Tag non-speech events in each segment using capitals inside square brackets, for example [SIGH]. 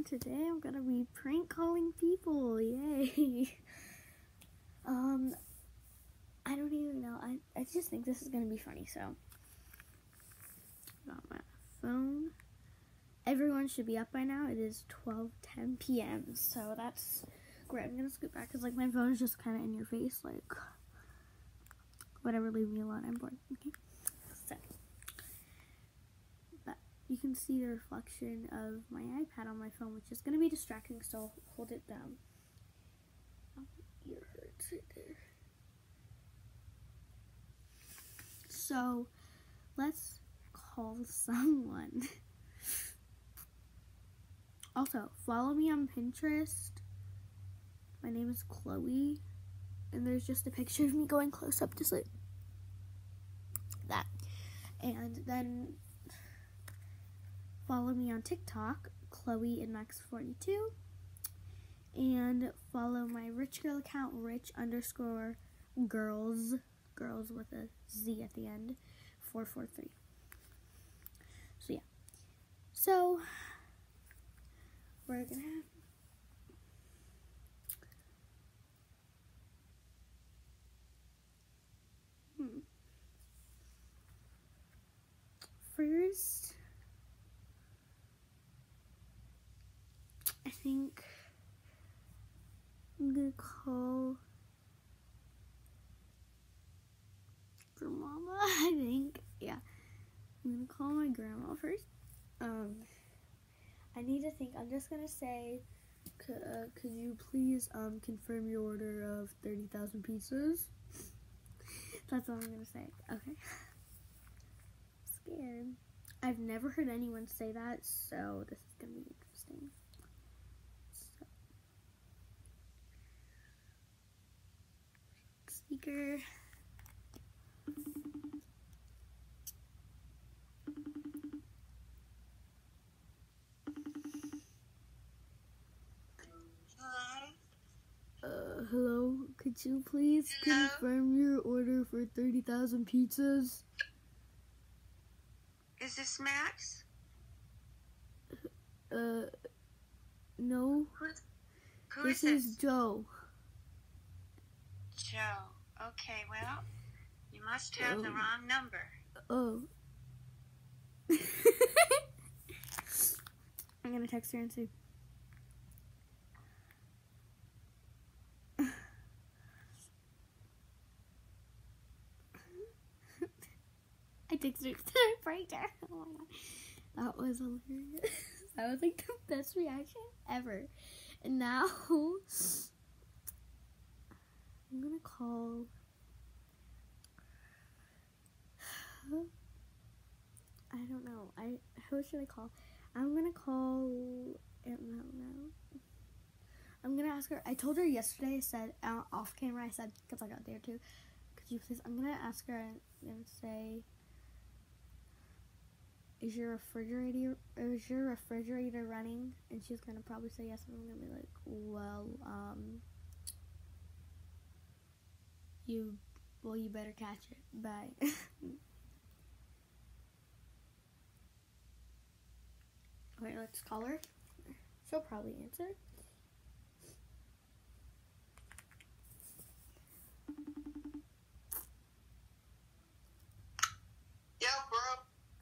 everyone. Today I'm gonna be prank calling people. Yay! [LAUGHS] um, I don't even know. I I just think this is gonna be funny. So, got my phone. Everyone should be up by now. It is 12:10 p.m. So that's great. I'm gonna scoot back because like my phone is just kind of in your face. Like, whatever. Leave me alone. I'm bored. Okay. So you can see the reflection of my iPad on my phone, which is going to be distracting, so I'll hold it down. Oh, ear hurts right there. So, let's call [LAUGHS] someone. also, follow me on Pinterest. My name is Chloe, and there's just a picture of me going close up, just like that. And then follow me on TikTok, Chloe and Max42, and follow my rich girl account, rich underscore girls, girls with a Z at the end, 443. So yeah. So we're gonna have hmm. First I think I'm gonna call grandmama. [LAUGHS] I think, yeah, I'm gonna call my grandma first. Um, I need to think. I'm just gonna say, uh, could you please um confirm your order of thirty thousand pizzas? [LAUGHS] That's all I'm gonna say. Okay. scared. I've never heard anyone say that, so this is gonna be interesting. Speaker. Uh, hello, could you please hello? confirm your order for 30,000 pizzas? Is this Max? Uh, no. Who, who this is, is Joe. Joe. Okay, well, you must have oh. the wrong number. Oh. [LAUGHS] I'm gonna text her and see. [LAUGHS] I texted her [LAUGHS] right there. Oh my god. That was hilarious. that was like the best reaction ever. And now I'm gonna call. I don't know. I who should I call? I'm gonna call Aunt Mel now. I'm gonna ask her. I told her yesterday. I said uh, off camera. I said because I got there too. Could you please? I'm gonna ask her and, and say, "Is your refrigerator is your refrigerator running?" And she's gonna probably say yes. And I'm gonna be like, "Well, um." You well you better catch it. Bye. [LAUGHS] Okay let's call her. She'll probably answer yeah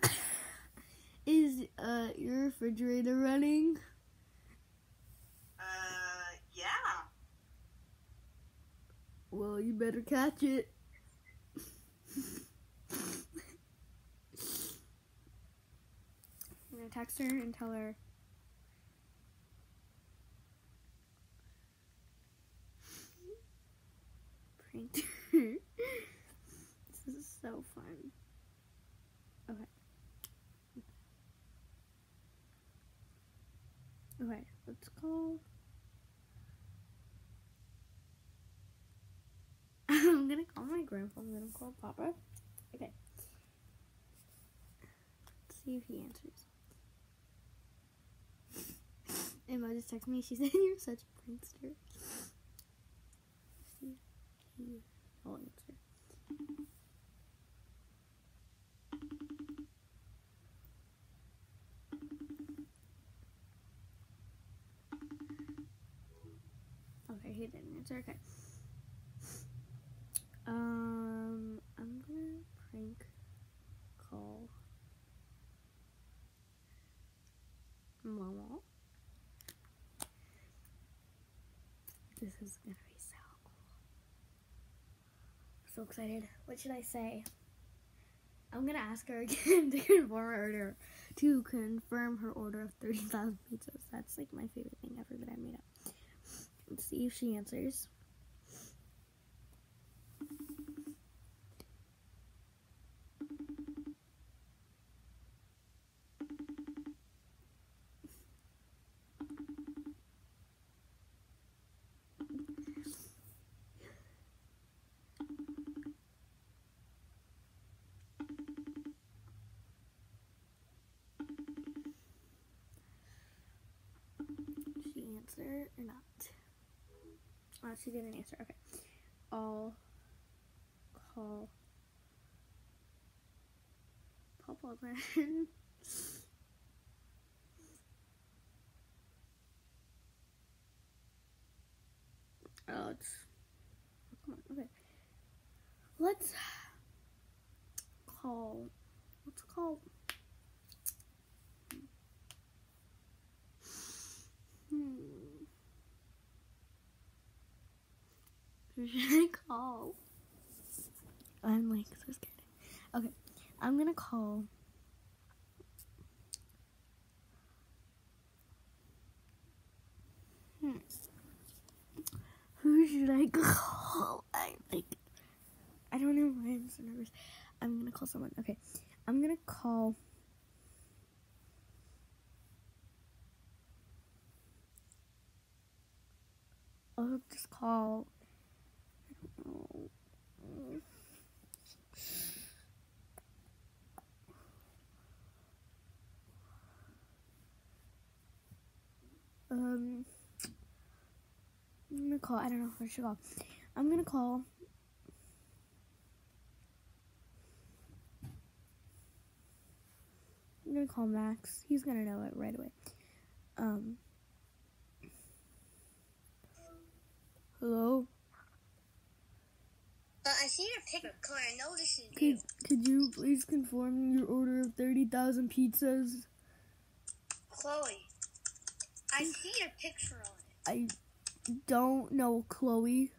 bro is uh your refrigerator running Well, you better catch it. I'm gonna text her and tell her. grandfather that I'm called Papa. Okay. Let's see if he answers. And Emma just texted me. She said, [LAUGHS] You're such a prankster. See, he will answer. Okay, he didn't answer. Okay. This is gonna be so cool. So excited. What should I say? I'm gonna ask her [LAUGHS] again to confirm her order to confirm her order of thirty thousand pizzas. That's like my favorite thing ever that I made up. Let's see if she answers. Answer or not? Oh, she didn't answer. Okay. I'll call Papa then. [LAUGHS] oh, it's come on. Okay. Let's call. Let's call. Hmm. Who should [LAUGHS] I call? I'm like so scared. Okay, I'm gonna call. Hmm. Who should I call? I like. I don't know why I'm so nervous. I'm gonna call someone. Okay, I'm gonna call. I'll just call. Um, I'm gonna call. I don't know what I should call. I'm gonna call. I'm gonna call Max. He's gonna know it right away. Um. Hello. I see your picture. I know this is you. Could could you please confirm your order of thirty thousand pizzas? Chloe. I see your picture on it. I don't know Chloe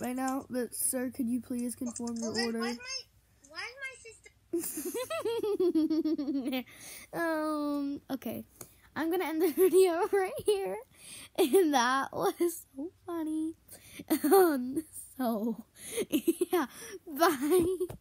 right now, but sir, could you please confirm your Well, order? why's my why's my sister? [LAUGHS] um. Okay, I'm gonna end the [LAUGHS] video right here, and that was so funny. [LAUGHS] Um. Oh, so, [LAUGHS] yeah. Bye.